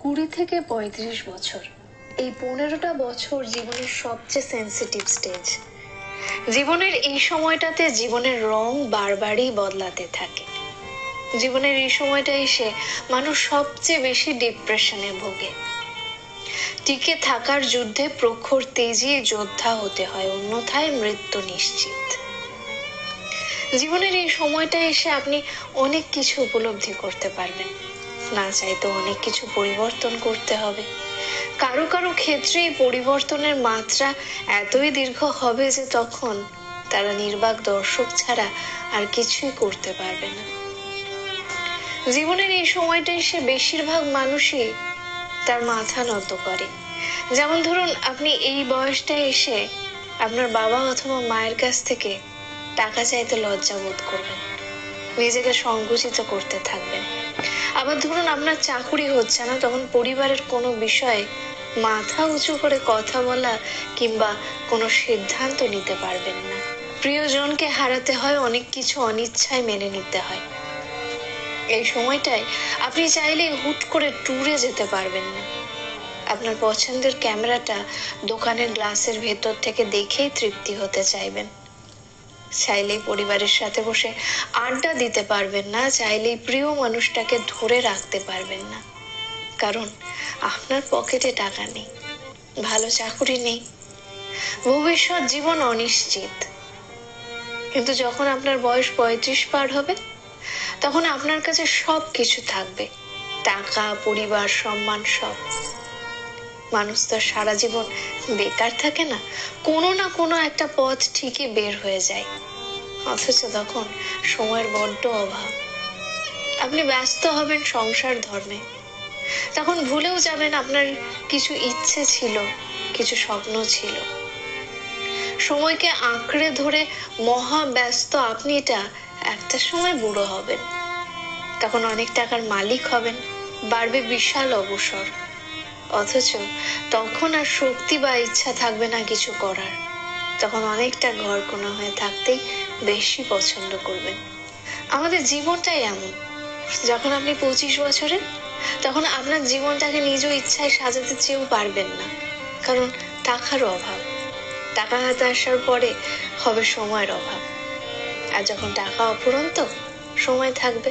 কুড়ি থেকে পঁয়ত্রিশ বছর। এই পনেরোটা বছর জীবনের সবচেয়ে সেন্সিটিভ স্টেজ জীবনের এই সময়টাতে জীবনের রং বারবারই বদলাতে থাকে। জীবনের এই সময়টা এসে মানুষ সবচেয়ে বেশি ডিপ্রেশনে ভোগে। টিকে থাকার যুদ্ধে প্রখর তেজি যোদ্ধা হতে হয়, অন্যথায় মৃত্যু নিশ্চিত। জীবনের এই সময়টা এসে আপনি অনেক কিছু উপলব্ধি করতে পারবেন। না চাইতে অনেক কিছু পরিবর্তন করতে হবে। কারও কারও ক্ষেত্রে এই পরিবর্তনের মাত্রা এতই দীর্ঘ হবে যে তখন তারা নির্বাক দর্শক ছাড়া আর কিছুই করতে পারবে না। জীবনের এই সময়টা এসে বেশিরভাগ মানুষই তার মাথা নত করে। যেমন ধরুন, আপনি এই বয়সটা এসে আপনার বাবা অথবা মায়ের কাছ থেকে টাকা চাইতে লজ্জা বোধ করবেন। নিজেকে সংকুচিত করতে থাকবেন। আবার ধরুন আপনার চাকুরি হচ্ছে না, তখন পরিবারের কোনো বিষয়ে মাথা উঁচু করে কথা বলা কিংবা কোনো সিদ্ধান্ত নিতে পারবেন না। প্রিয়জনকে হারাতে হয়, অনেক কিছু অনিচ্ছায় মেনে নিতে হয়। এই সময়টায় আপনি চাইলে হুট করে ট্যুরে যেতে পারবেন না। আপনার পছন্দের ক্যামেরাটা দোকানের গ্লাসের ভেতর থেকে দেখেই তৃপ্তি হতে চাইবেন। চাইলেই পরিবারের সাথে বসে আড্ডা দিতে পারবেন না, চাইলেই প্রিয় মানুষটাকে ধরে রাখতে পারবেন না। কারণ আপনার পকেটে টাকা নেই, ভালো চাকুরি নেই। ভবিষ্যৎ জীবন অনিশ্চিত। কিন্তু যখন আপনার বয়স পঁয়ত্রিশ পার হবে, তখন আপনার কাছে সব কিছু থাকবে। টাকা, পরিবার, সম্মান সব। মানুষ তো সারা জীবন বেকার থাকে না, কোনো না কোনো একটা পথ ঠিকই বের হয়ে যায়। অথচ তখন সময়ের বড্ড অভাব। আপনি ব্যস্ত হবেন সংসার ধর্মে। তখন ভুলেও যাবেন আপনার কিছু ইচ্ছে ছিল, কিছু স্বপ্ন ছিল। সময়কে আঁকড়ে ধরে মহা ব্যস্ত আপনি এটা একটা সময় বুড়ো হবেন। তখন অনেক টাকার মালিক হবেন, বাড়বে বিশাল অবসর। অথচ তখন আর শক্তি বা ইচ্ছা থাকবে না কিছু করার। তখন অনেকটা ঘর কোনা হয়ে থাকতেই বেশি পছন্দ করবেন। আমাদের জীবনটাই এমন। যখন আপনি পঁচিশ বছরের, তখন আপনার জীবনটাকে নিজ ইচ্ছায় সাজাতে চেয়েও পারবেন না। কারণ টাকার অভাব। টাকা হাতে আসার পরে হবে সময়ের অভাব। আর যখন টাকা অফুরন্ত সময় থাকবে